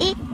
it